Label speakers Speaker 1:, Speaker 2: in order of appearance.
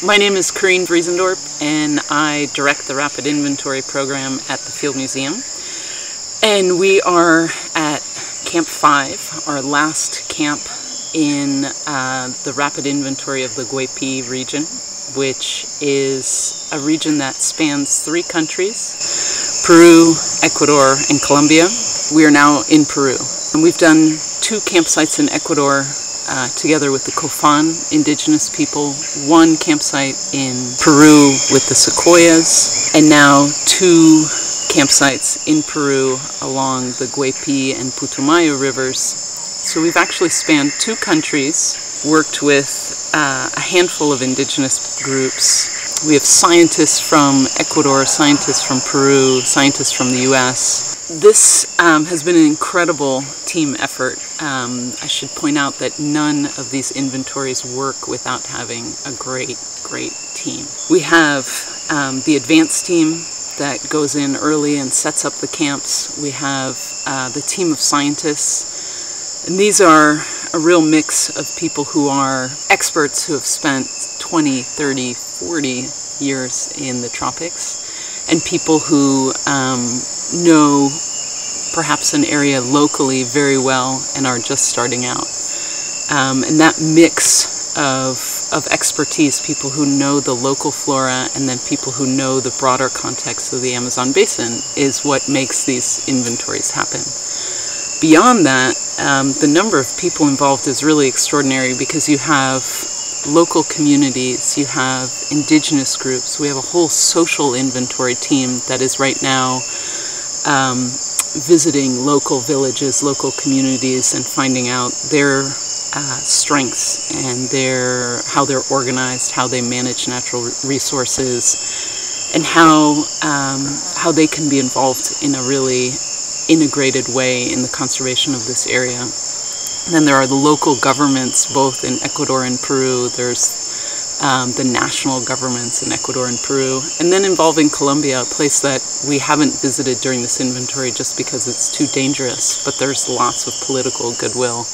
Speaker 1: My name is Corine Vriesendorp, and I direct the Rapid Inventory Program at the Field Museum. And we are at Camp 5, our last camp in uh, the Rapid Inventory of the Güeppí region, which is a region that spans three countries, Peru, Ecuador, and Colombia. We are now in Peru. And we've done two campsites in Ecuador uh, together with the Kofan indigenous people, one campsite in Peru with the Secoyas, and now two campsites in Peru along the Güeppí and Putumayo rivers. So we've actually spanned two countries, worked with uh, a handful of indigenous groups. We have scientists from Ecuador, scientists from Peru, scientists from the US, this um, has been an incredible team effort. Um, I should point out that none of these inventories work without having a great, great team. We have um, the advanced team that goes in early and sets up the camps. We have uh, the team of scientists, and these are a real mix of people who are experts who have spent 20, 30, 40 years in the tropics, and people who um, know perhaps an area locally very well and are just starting out. Um, and that mix of, of expertise, people who know the local flora and then people who know the broader context of the Amazon basin, is what makes these inventories happen. Beyond that, um, the number of people involved is really extraordinary because you have local communities, you have indigenous groups, we have a whole social inventory team that is right now um, visiting local villages, local communities, and finding out their uh, strengths and their how they're organized, how they manage natural resources, and how um, how they can be involved in a really integrated way in the conservation of this area. And then there are the local governments, both in Ecuador and Peru. There's um, the national governments in Ecuador and Peru, and then involving Colombia, a place that we haven't visited during this inventory just because it's too dangerous, but there's lots of political goodwill